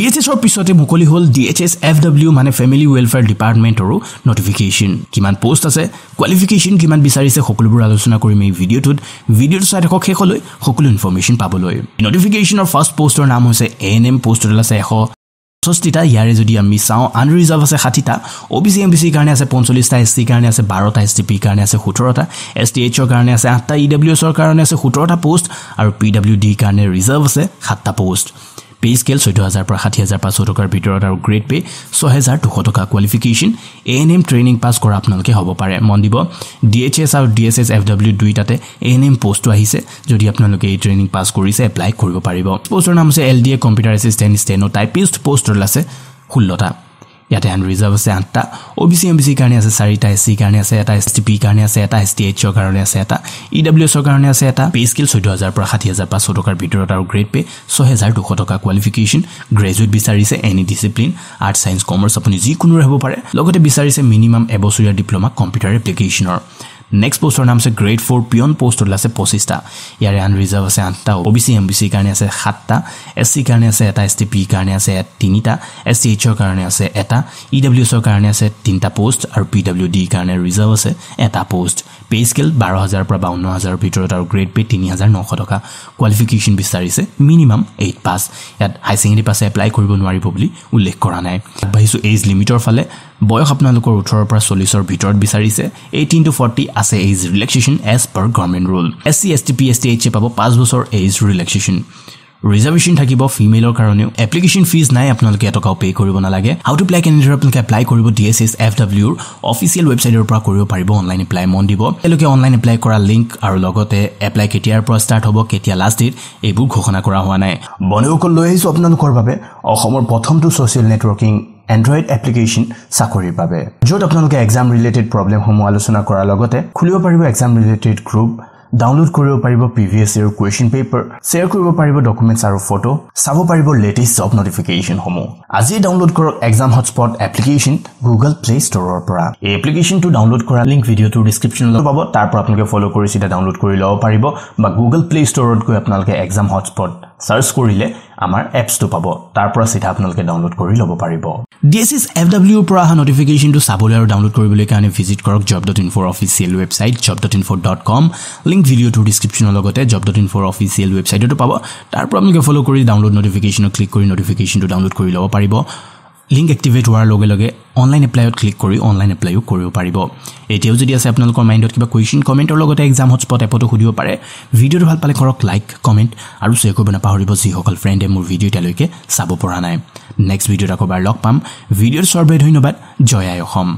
D H এছৰ পিছতে মুকলি হ'ল D H S F W মানে ফেমিলি ৱেলফেয়াৰ ডিপাৰ্টমেণ্টৰো নটিফিকেশ্যন কিমান পষ্ট আছে কোৱালিফিকেশ্যন কিমান বিচাৰিছে সকলোবোৰ আলোচনা কৰিম এই ভিডিঅ'টোত। ভিডিঅ'টো চাই থাকক শেষলৈ সকলো ইনফৰ্মেশ্যন পাবলৈ। নটিফিকেশ্যনৰ ফাৰ্ষ্ট পষ্টৰ নাম হৈছে এ এন এম পষ্টত আছে এশ পঁষষ্ঠিটা ইয়াৰে যদি আমি চাওঁ আনৰিজাৰ্ভ আছে ষাঠিটা। O' B C M B চিৰ কাৰণে আছে পঞ্চল্লিছটা। এছ চিৰ কাৰণে আছে বাৰটা। এছ টি পিৰ কাৰণে আছে সোতৰটা। এছ টি এইচৰ কাৰণে আছে আঠটা। ই ডাব্লিউ এছৰ কাৰণে আছে সোতৰটা পষ্ট আৰু পি ডাব্লিউ ডিৰ কাৰণে ৰিজাৰ্ভ আছে সাতটা পষ্ট পে স্কেল চৈধ্য হাজাৰৰ পৰা ষাঠি হাজাৰ পাঁচশ টকাৰ ভিতৰত আৰু গ্ৰেড পে ছহেজাৰ দুশ টকা qualification A N M training pass কৰা আপোনালোকে হ'ব পাৰে। মন দিব। ডি এইচ এছ আৰু D S S F W দুইটাতে এ এন এম পষ্টটো আহিছে। যদি আপোনালোকে এই ট্ৰেইনিং পাছ কৰিছে এপ্লাই কৰিব পাৰিব। পষ্টৰ নাম হৈছে L D A computer assistant steno typist পষ্টৰ আছে ষোল্লটা। ইয়াতে আন ৰিজাৰ্ভ আছে আঠটা। O' B C M B চিৰ কাৰণে আছে চাৰিটা এছ চিৰ কাৰণে আছে এটা এছ টি পিৰ কাৰণে আছে এটা এছ টি এইচৰ কাৰণে আছে এটা ই ডাব্লিউ এছৰ কাৰণে আছে এটা। পে স্কেল চৈধ্য হাজাৰ পৰা ষাঠি হাজাৰ পাঁচশ টকাৰ ভিতৰত আৰু গ্ৰেড পে ছহেজাৰ দুশ টকা কোৱালিফিকেশ্যন গ্ৰেজুৱেট বিচাৰিছে any discipline arts science commerce আপুনি যিকোনোৰে হ'ব পাৰে। লগতে বিচাৰিছে মিনিমাম এবছৰীয়া ডিপ্ল'মা কম্পিউটাৰ এপ্লিকেশ্যনৰ নেক্সট পষ্টৰ নাম আছে গ্ৰেড ফ'ৰ পিয়ন পষ্টত আছে পঁচিছটা ইয়াৰে আন ৰিজাৰ্ভ আছে আঠটা। O' B C M B চিৰ কাৰণে আছে সাতটা। এছ চিৰ কাৰণে আছে এটা এছ টি পিৰ কাৰণে আছে তিনিটা। এছ টি এইচৰ কাৰণে আছে এটা। ই ডাব্লিউ এছৰ কাৰণে আছে তিনিটা পষ্ট আৰু পি ডাব্লিউ ডিৰ কাৰণে ৰিজাৰ্ভ আছে এটা পষ্ট পে স্কেল বাৰ হাজাৰৰ পৰা বাৱন্ন হাজাৰৰ ভিতৰত আৰু গ্ৰেড পে তিনি হাজাৰ নশ টকা। কোৱালিফিকেশ্যন বিচাৰিছে মিনিমাম এইট পাছ ইয়াত হাই ছেকেণ্ডেৰী পাছে এপ্লাই কৰিব নোৱাৰিব বুলি উল্লেখ কৰা নাই। আগবাঢ়িছোঁ এইজ লিমিটৰ ফালে। বয়স আপোনালোকৰ ওঠৰৰ পৰা চল্লিছৰ ভিতৰত বিচাৰিছে। এইটিন টু ফৰ্টি আছে age relaxation age per government rule S C S T P S T H A পাব পাঁচ বছৰ এইজ ৰিলেক্সেশ্যন ৰিজাৰ্ভেশ্যন থাকিব ফিমেলৰ কাৰণেও। এপ্লিকেশ্যন ফিজ নাই আপোনালোকে এটকাও পে' কৰিব নালাগে। হাউ টু এপ্লাই কেনেদৰে আপোনালোকে এপ্লাই কৰিব ডি এছ এছ এফ ডাব্লিউৰ অফিচিয়েল ৱেবছাইটৰ পৰা কৰিব পাৰিব অনলাইন এপ্লাই মন দিব। তেওঁলোকে অনলাইন এপ্লাই কৰা লিংক আৰু লগতে এপ্লাই কেতিয়াৰ পৰা ষ্টাৰ্ট হ'ব কেতিয়া লাষ্ট ডেট এইবোৰ ঘোষণা কৰা হোৱা নাই। বন্ধুসকল লৈ আহিছোঁ আপোনালোকৰ বাবে। অসমৰ প্ৰথমটো ছ'চিয়েল নেটৱৰ্কিং এণ্ড্ৰইড এপ্লিকেশ্যন চাকৰিৰ বাবে। য'ত আপোনালোকে এক্সাম ৰিলেটেড প্ৰব্লেমসমূহ আলোচনা কৰাৰ লগতে খুলিব পাৰিব এক্সাম ৰিলেটেড গ্ৰুপ ডাউনলোড কৰিব পাৰিব পি ভি এছ ইৰ কুৱেশ্যন পেপাৰ শ্বেয়াৰ কৰিব পাৰিব ডকুমেণ্টছ আৰু ফটো চাব পাৰিব লেটেষ্ট জব নটিফিকেশ্যনসমূহ আজিয়ে ডাউনলোড কৰক exam hotspot application Google play ষ্টৰৰ পৰা। এই এপ্লিকেশ্যনটো ডাউনলোড কৰা লিংক ভিডিঅ'টোৰ ডিছক্ৰিপশ্যনত পাব তাৰ পৰা আপোনালোকে ফ'ল' কৰি চিধা ডাউনলোড কৰি ল'ব পাৰিব বা গুগল প্লে ষ্টৰত গৈ আপোনালোকে এক্সাম হটস্পট চাৰ্চ কৰিলে আমাৰ এপছটো পাব। তাৰ পৰা চিধা আপোনালোকে ডাউনলোড কৰি ল'ব পাৰিব। ডি এছ এছ এফ ডাব্লিউৰ পৰা অহা নটিফিকেশ্যনটো চাবলৈ আৰু ডাউনলোড কৰিবলৈ কাৰণে ভিজিট কৰক জব ডট ইনফ'ৰ অফিচিয়েল ৱেবছাইট জব ডট ইনফ'ৰ ডট কম লিংক ভিডিঅ'টোৰ ডিছক্ৰিপশ্যনৰ লগতে জব ডট ইনফ'ৰ অফিচিয়েল ৱেবছাইটতো পাব। তাৰ পৰা আপোনালোকে ফ'ল' কৰি ডাউনলোড নটিফিকেশ্যনত ক্লিক কৰি নটিফিকেশ্যনটো ডাউনলোড কৰি ল'ব পাৰিব। লিংক এক্টিভেট হোৱাৰ লগে লগে অনলাইন এপ্লাইত ক্লিক কৰি অনলাইন এপ্লাইও কৰিব পাৰিব। এতিয়াও যদি আছে আপোনালোকৰ মাইণ্ডত কিবা কুৱেশ্যন কমেণ্টৰ লগতে এক্সাম হটস্পট এপতো সুধিব পাৰে। ভিডিঅ'টো ভাল পালে কৰক লাইক কমেণ্ট আৰু শ্বেয়াৰ কৰিব নাপাহৰিব যিসকল ফ্ৰেণ্ডে মোৰ ভিডিঅ' এতিয়ালৈকে চাব পৰা নাই। নেক্সট ভিডিঅ'ত আকৌ বাৰ লগ পাম। ভিডিঅ'ত চোৱাৰ বাবে ধন্যবাদ। জয় আই অসম।